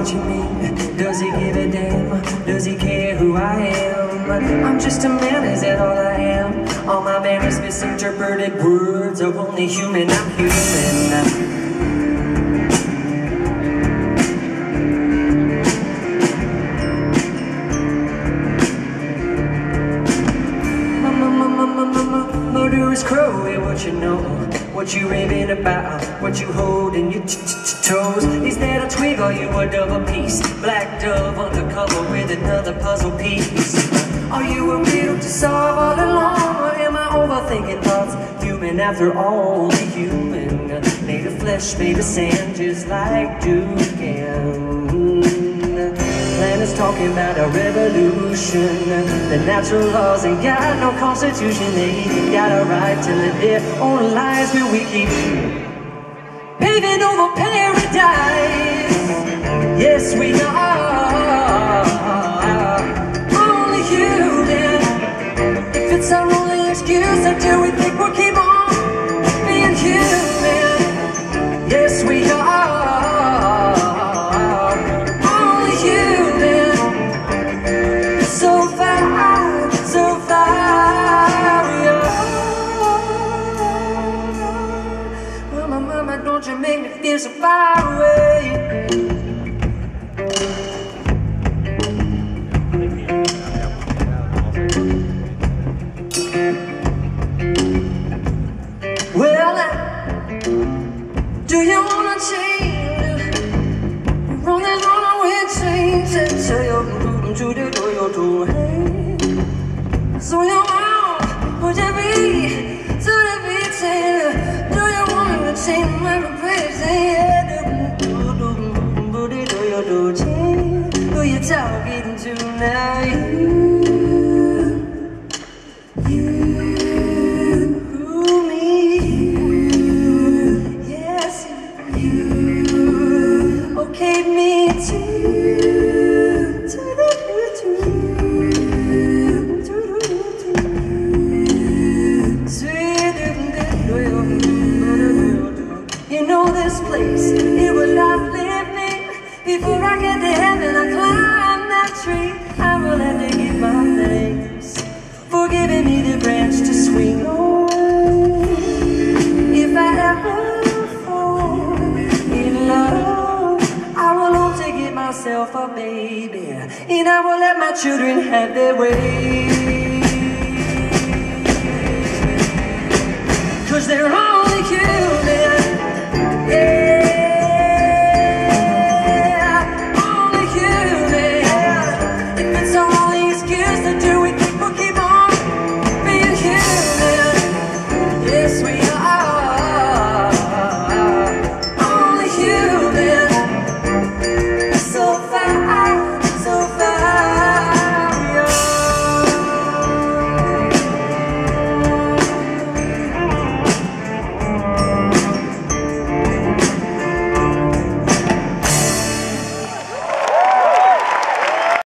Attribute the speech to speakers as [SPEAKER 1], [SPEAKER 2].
[SPEAKER 1] what you mean? Does he give a damn? Does he care who I am? I'm just a man, is that all I am? All my manners misinterpreted words of only human, I'm human Murderous crow, what you know, what you raving about, what you hold in your toes. Is that a twig or you a double piece? Black dove undercover with another puzzle piece. Are you a riddle to solve all along, or am I overthinking thoughts? Human after all, only human, made of flesh, made of sand, just like you can talking about a revolution. The natural laws ain't got no constitution. They ain't got a right to live their own lives, but we keep paving over paradise. Yes, we are only human. If it's our only excuse, until we think we'll keep on being human. Yes, we is far away. Well, do you wanna change? Run this runaway change and tell your to the talking to now? You, me? You, yes, you. Okay, me too. You know this place, it not live me before I get to. I tree. I will have to give my thanks for giving me the branch to swing on. If I ever fall in love, I will to get myself a baby, and I will let my children have their way.